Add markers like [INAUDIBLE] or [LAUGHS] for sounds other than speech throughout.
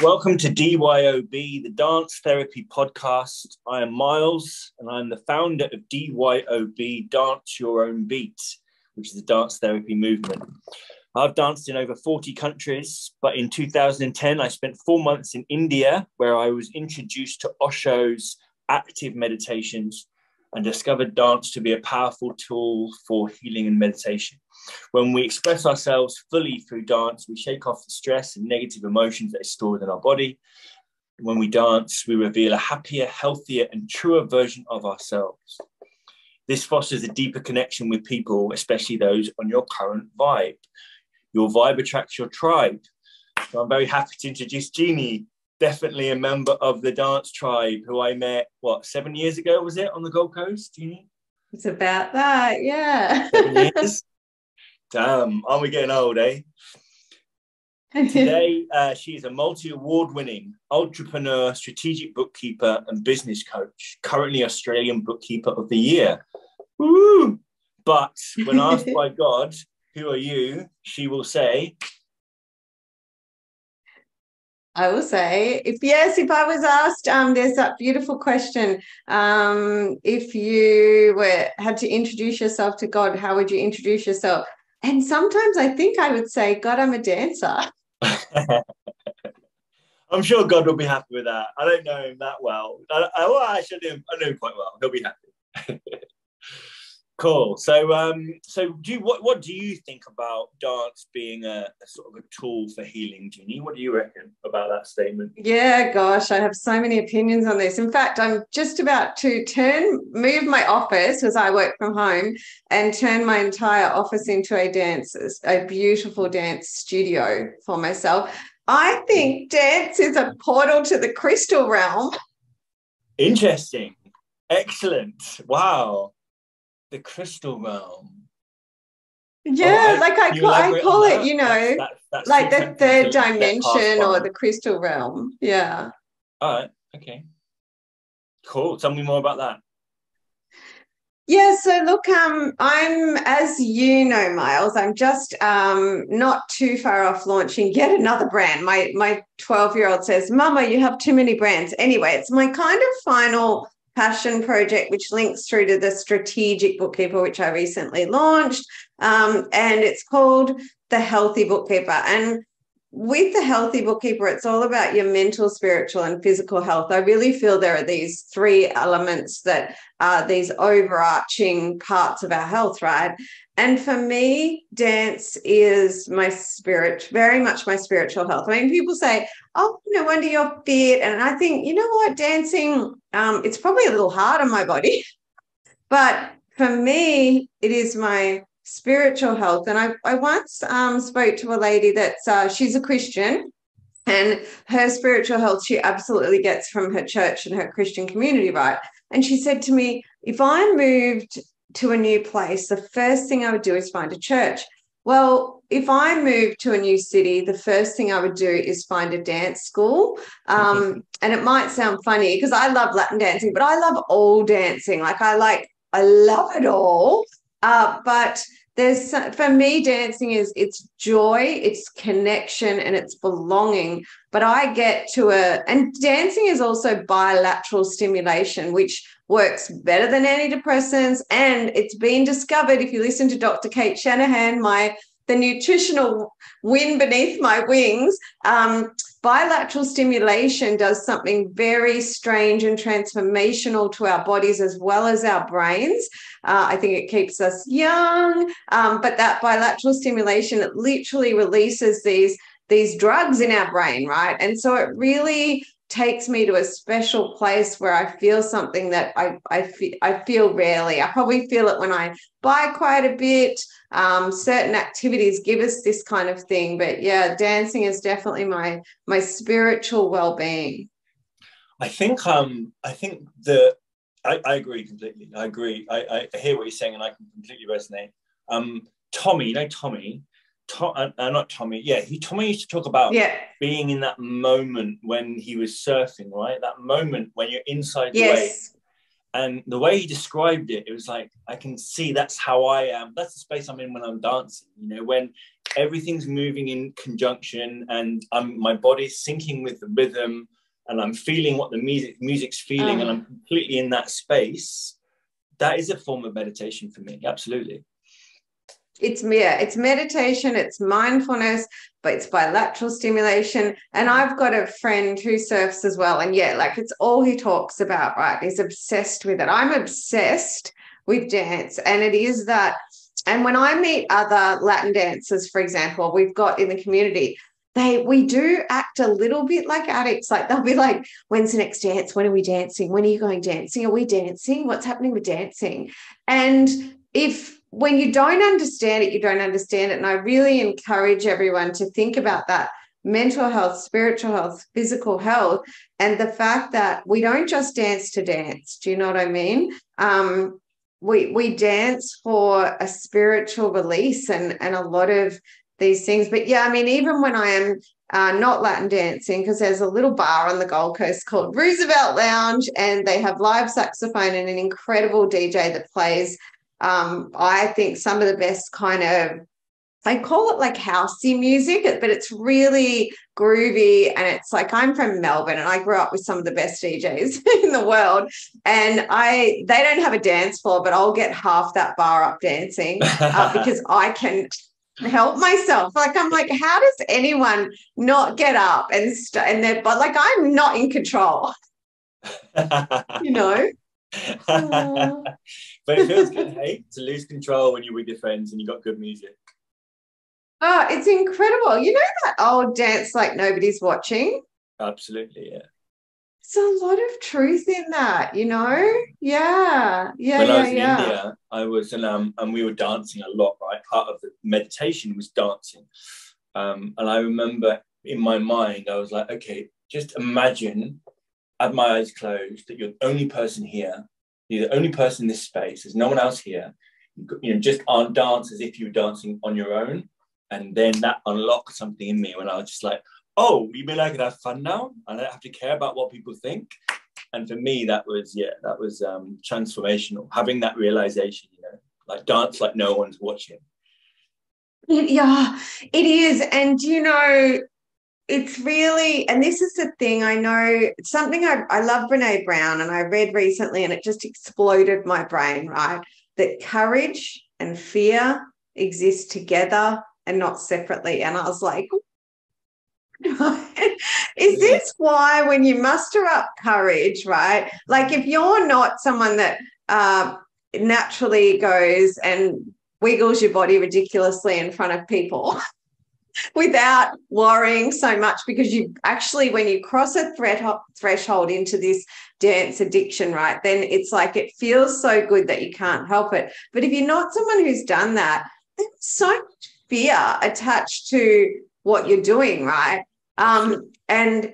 Welcome to DYOB, the Dance Therapy Podcast. I am Miles, and I'm the founder of DYOB, Dance Your Own Beat, which is a dance therapy movement. I've danced in over 40 countries, but in 2010, I spent four months in India where I was introduced to Osho's active meditations and discovered dance to be a powerful tool for healing and meditation. When we express ourselves fully through dance, we shake off the stress and negative emotions that are stored in our body. When we dance, we reveal a happier, healthier, and truer version of ourselves. This fosters a deeper connection with people, especially those on your current vibe. Your vibe attracts your tribe. So I'm very happy to introduce Jeannie, definitely a member of the dance tribe who I met, what, seven years ago, was it, on the Gold Coast? It's about that, yeah. [LAUGHS] Damn, aren't we getting old, eh? Today, uh, she is a multi award winning entrepreneur, strategic bookkeeper, and business coach, currently Australian Bookkeeper of the Year. Woo! But when asked by [LAUGHS] God, who are you? She will say, I will say, if yes, if I was asked, um, there's that beautiful question. Um, if you were had to introduce yourself to God, how would you introduce yourself? And sometimes I think I would say, God, I'm a dancer. [LAUGHS] I'm sure God will be happy with that. I don't know him that well. I, I, well, actually, I know, him, quite well. He'll be happy. [LAUGHS] Cool. So, um, so do you, what what do you think about dance being a, a, sort of a tool for healing, Jeannie? What do you reckon about that statement? Yeah, gosh, I have so many opinions on this. In fact, I'm just about to turn move my office as I work from home and turn my entire office into a dance, a beautiful dance studio for myself. I think dance is a portal to the crystal realm. Interesting. Excellent. Wow the crystal realm. Yeah, oh, like I call, I call it, you know, that's, that's, that's like the third dimension or the crystal realm. Yeah. All right. Okay. Cool. Tell me more about that. Yeah, so look, um, I'm as you know, Miles, I'm just um not too far off launching yet another brand. My my 12 year old says, Mama, you have too many brands. Anyway, it's my kind of final passion project, which links through to the strategic bookkeeper, which I recently launched. Um, and it's called the Healthy Bookkeeper. And with the healthy bookkeeper, it's all about your mental, spiritual, and physical health. I really feel there are these three elements that are these overarching parts of our health, right? And for me, dance is my spirit, very much my spiritual health. I mean, people say, oh, no wonder you're fit. And I think, you know what, dancing, um, it's probably a little hard on my body. [LAUGHS] but for me, it is my spiritual health. And I, I once um, spoke to a lady that's uh, she's a Christian, and her spiritual health she absolutely gets from her church and her Christian community, right? And she said to me, if I moved to a new place, the first thing I would do is find a church. Well, if I moved to a new city, the first thing I would do is find a dance school. Um, and it might sound funny because I love Latin dancing, but I love all dancing. Like I like, I love it all. Uh, but there's for me dancing is it's joy it's connection and it's belonging but i get to a and dancing is also bilateral stimulation which works better than antidepressants and it's been discovered if you listen to dr Cate Shanahan my the nutritional wind beneath my wings um, bilateral stimulation does something very strange and transformational to our bodies as well as our brains. Uh, I think it keeps us young, um, but that bilateral stimulation it literally releases these these drugs in our brain, right? And so it really takes me to a special place where I feel something that I I feel I feel rarely. I probably feel it when I buy quite a bit. Um, certain activities give us this kind of thing, but yeah, dancing is definitely my my spiritual well being. I think um I think the I, I agree completely. I agree. I, I hear what you're saying, and I can completely resonate. Um, Tommy, you know Tommy, Tom, uh, uh, not Tommy, yeah, he Tommy used to talk about yeah. being in that moment when he was surfing, right? That moment when you're inside the yes. wave. And the way he described it, it was like I can see that's how I am. That's the space I'm in when I'm dancing. You know, when everything's moving in conjunction and I'm my body's syncing with the rhythm and I'm feeling what the music music's feeling and I'm completely in that space, that is a form of meditation for me. Absolutely. It's yeah, it's meditation, it's mindfulness, but it's bilateral stimulation. And I've got a friend who surfs as well. And yeah, like it's all he talks about, right? He's obsessed with it. I'm obsessed with dance. And it is that. And when I meet other Latin dancers, for example, we've got in the community, they we do act a little bit like addicts. Like they'll be like, when's the next dance? When are we dancing? When are you going dancing? Are we dancing? What's happening with dancing? And if when you don't understand it, you don't understand it. And I really encourage everyone to think about that mental health, spiritual health, physical health, and the fact that we don't just dance to dance. Do you know what I mean? Um, we we dance for a spiritual release and and a lot of these things. But yeah, I mean, even when I am uh, not Latin dancing, because there's a little bar on the Gold Coast called Roosevelt Lounge, and they have live saxophone and an incredible DJ that plays. Um, I think some of the best kind of they call it like housey music, but it's really groovy. And it's like I'm from Melbourne and I grew up with some of the best DJs [LAUGHS] in the world. And I they don't have a dance floor, but I'll get half that bar up dancing uh, [LAUGHS] because I can help myself. Like I'm like, how does anyone not get up and st- and they're but like I'm not in control. [LAUGHS] you know. But it feels good, hey, to lose control when you're with your friends and you've got good music. Oh, it's incredible. You know that old dance like nobody's watching? Absolutely, yeah. There's a lot of truth in that, you know? Yeah. Yeah. When yeah, I was in yeah. India, I was in, um, and we were dancing a lot, right? Part of the meditation was dancing. Um, and I remember in my mind, I was like, okay, just imagine, have my eyes closed, that you're the only person here. You're the only person in this space. There's no one else here. You know, just aren't dance as if you were dancing on your own. And then that unlocked something in me when I was just like, oh, you I can have fun now? And I don't have to care about what people think. And for me, that was, yeah, that was um, transformational. Having that realization, you know, like dance like no one's watching. It, Yeah, it is. And, you know, it's really, and this is the thing I know, something I, I love Brene Brown and I read recently and it just exploded my brain, right? That courage and fear exist together and not separately. And I was like, [LAUGHS] is this why when you muster up courage, right? Like if you're not someone that uh, naturally goes and wiggles your body ridiculously in front of people [LAUGHS] without worrying so much because you actually when you cross a threshold into this dance addiction right then it's like it feels so good that you can't help it. But if you're not someone who's done that there's so much fear attached to what you're doing right? Um, and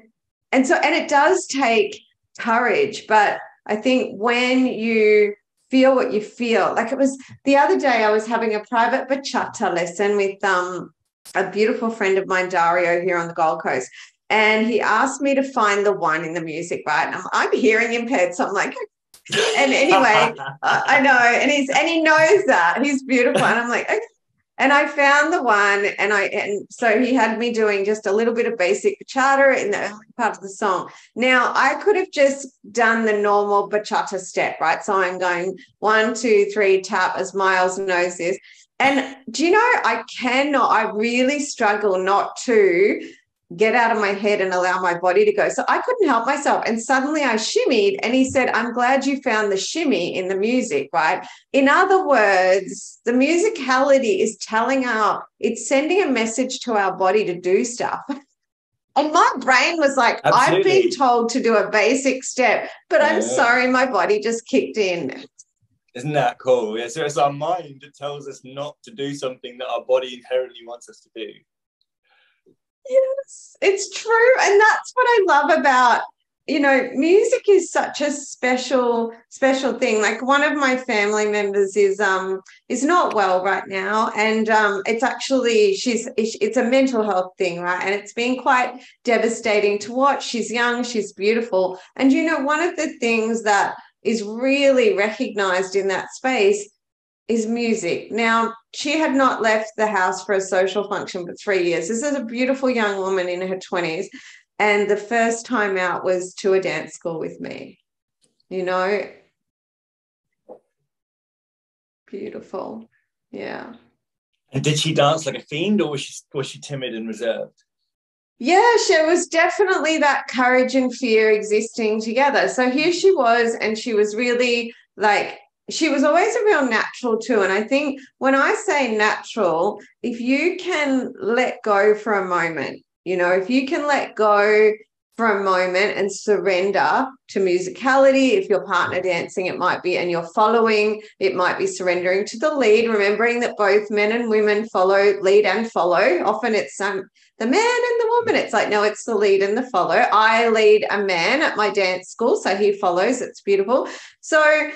and so and it does take courage, but I think when you feel what you feel, like it was the other day, I was having a private bachata lesson with um, a beautiful friend of mine, Dario, here on the Gold Coast. And he asked me to find the one in the music, right? I'm, I'm hearing impaired, so I'm like, and anyway, I know, and he's and he knows that he's beautiful, and I'm like, okay, and I found the one, and I and so he had me doing just a little bit of basic bachata in the early part of the song. Now I could have just done the normal bachata step, right? So I'm going one, two, three, tap, as Miles knows this. And do you know, I cannot, I really struggle not to get out of my head and allow my body to go. So I couldn't help myself. And suddenly I shimmied. And he said, I'm glad you found the shimmy in the music, right? In other words, the musicality is telling our, it's sending a message to our body to do stuff. And my brain was like, Absolutely. I've been told to do a basic step, but yeah. I'm sorry, my body just kicked in. Isn't that cool? Yeah, so it's our mind that tells us not to do something that our body inherently wants us to do. Yes, it's true. And that's what I love about, you know, music is such a special, special thing. Like one of my family members is um is not well right now. And um it's actually she's it's a mental health thing, right? And it's been quite devastating to watch. She's young, she's beautiful. And you know, one of the things that is really recognized in that space is music. Now, she had not left the house for a social function for three years. This is a beautiful young woman in her 20s. And the first time out was to a dance school with me. You know, beautiful. Yeah. And did she dance like a fiend or was she was she timid and reserved? Yeah, she was definitely that courage and fear existing together. So here she was, and she was really like she was always a real natural too. And I think when I say natural, if you can let go for a moment, you know, if you can let go for a moment and surrender to musicality. If your partner dancing, it might be, and you're following, it might be surrendering to the lead, remembering that both men and women follow, lead and follow. Often it's um, the man and the woman. It's like, no, it's the lead and the follow. I lead a man at my dance school, so he follows. It's beautiful. So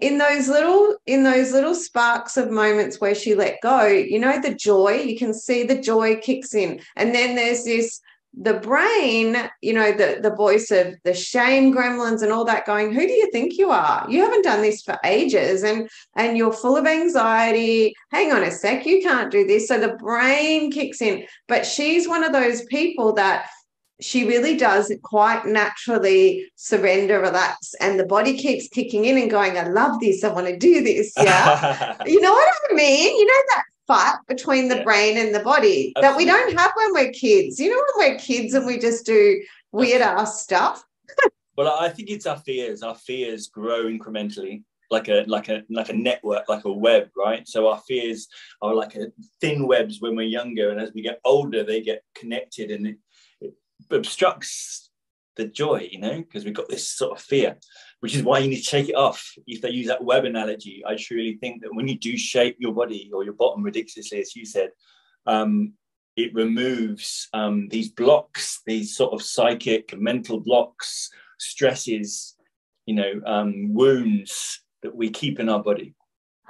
in those little in those little sparks of moments where she let go you know the joy you can see the joy kicks in and then there's this the brain, you know, the, the voice of the shame gremlins and all that going, who do you think you are? You haven't done this for ages and and you're full of anxiety. Hang on a sec, you can't do this. So the brain kicks in. But she's one of those people that she really does quite naturally surrender, relax, and the body keeps kicking in and going, I love this. I want to do this. Yeah. [LAUGHS] you know what I mean? You know that fight between the yeah. brain and the body Absolutely. that we don't have when we're kids. You know, when we're kids and we just do weird ass stuff. well, I think it's our fears. Our fears grow incrementally like a like a like a network like a web right so our fears are like a thin webs when we're younger and as we get older they get connected and it, it obstructs the joy you know because we've got this sort of fear which is why you need to shake it off. If they use that web analogy, I truly think that when you do shape your body or your bottom ridiculously, as you said, um, it removes um, these blocks, these sort of psychic, mental blocks, stresses, you know, um, wounds that we keep in our body.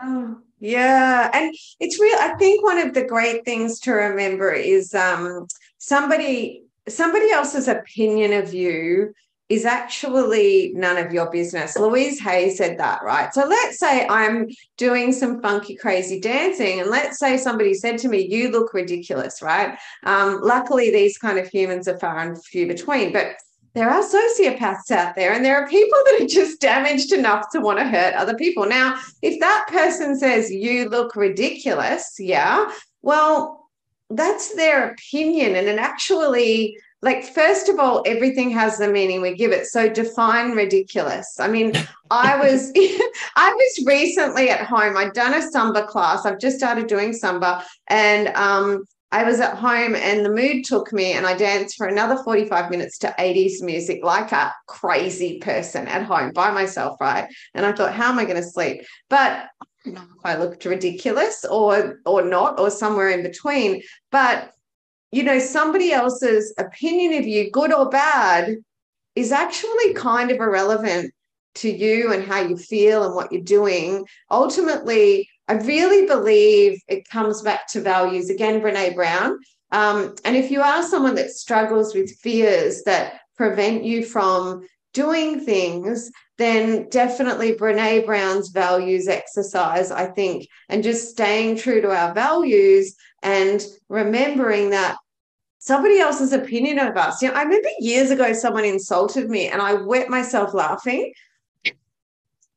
Oh, yeah. And it's real. I think one of the great things to remember is um, somebody somebody else's opinion of you is actually none of your business. Louise Hay said that, right? So let's say I'm doing some funky, crazy dancing, and let's say somebody said to me, You look ridiculous, right? Um, luckily, these kind of humans are far and few between, but there are sociopaths out there, and there are people that are just damaged enough to want to hurt other people. Now, if that person says, You look ridiculous, yeah, well, that's their opinion, and it actually like first of all everything has the meaning. We give it so define ridiculous. I mean i was [LAUGHS] i was recently at home. I'd done a samba class. I've just started doing samba. And um, i was at home and the mood took me and i danced for another 45 minutes to 80s music like a crazy person at home by myself right? And i thought how am i going to sleep? But I don't know if I looked ridiculous or or not or somewhere in between. But you know, somebody else's opinion of you, good or bad, is actually kind of irrelevant to you and how you feel and what you're doing. Ultimately, I really believe it comes back to values. Again, Brene Brown. Um, and if you are someone that struggles with fears that prevent you from doing things, then definitely Brene Brown's values exercise, I think, and just staying true to our values and remembering that somebody else's opinion of us. You know, I remember years ago someone insulted me and I wet myself laughing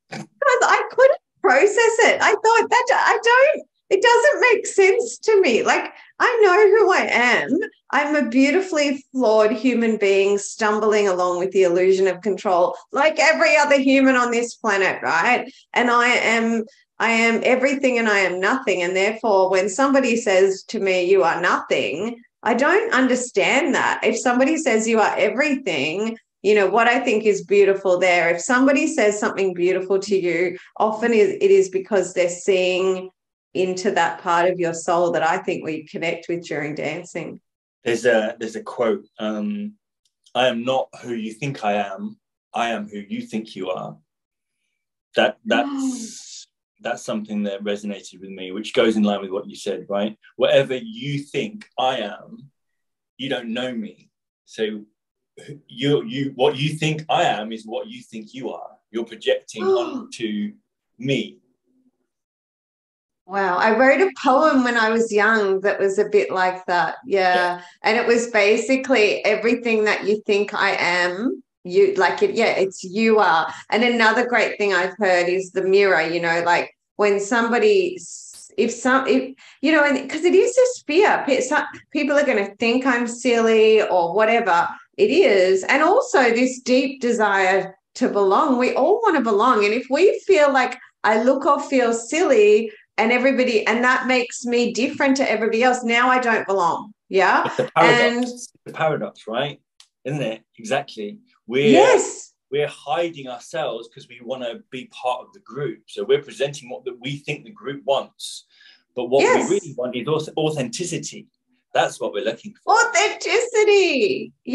because I couldn't process it. I thought that I don't, it doesn't make sense to me. Like I know who I am. I'm a beautifully flawed human being stumbling along with the illusion of control, like every other human on this planet, right? And I am I am everything and I am nothing. And therefore, when somebody says to me, You are nothing, I don't understand that. If somebody says you are everything, you know what I think is beautiful there. If somebody says something beautiful to you, often it is because they're seeing into that part of your soul that I think we connect with during dancing. There's a there's a quote. Um, I am not who you think I am. I am who you think you are. That that's [GASPS] that's something that resonated with me, which goes in line with what you said, right? Whatever you think I am, you don't know me. So you you what you think I am is what you think you are. You're projecting [GASPS] onto me. Wow. I wrote a poem when I was young that was a bit like that. Yeah. yeah. And it was basically everything that you think I am, you like it. Yeah, it's you are. And another great thing I've heard is the mirror, you know, like when somebody, if some, if, you know, because it is this fear, people are going to think I'm silly or whatever it is. And also this deep desire to belong. We all want to belong. And if we feel like I look or feel silly, and everybody and that makes me different to everybody else now i don't belong. Yeah? The and the paradox right? Isn't it? Exactly. We're yes we're hiding ourselves because we want to be part of the group. So we're presenting what that we think the group wants. But what yes. we really want is authenticity. That's what we're looking for. Authenticity! Yeah